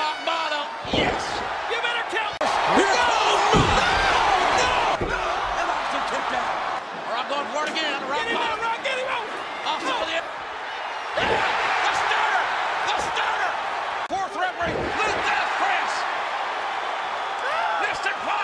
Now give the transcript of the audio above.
rock bottom. Yes! You better count. Here no! No! No! No! And Austin kicked out. Or I'm going for it again. Rock get him bottom. out, Rock. Get him out. Austin no. with it. The starter! The starter! Fourth referee. Look at that press. Mr. Paul.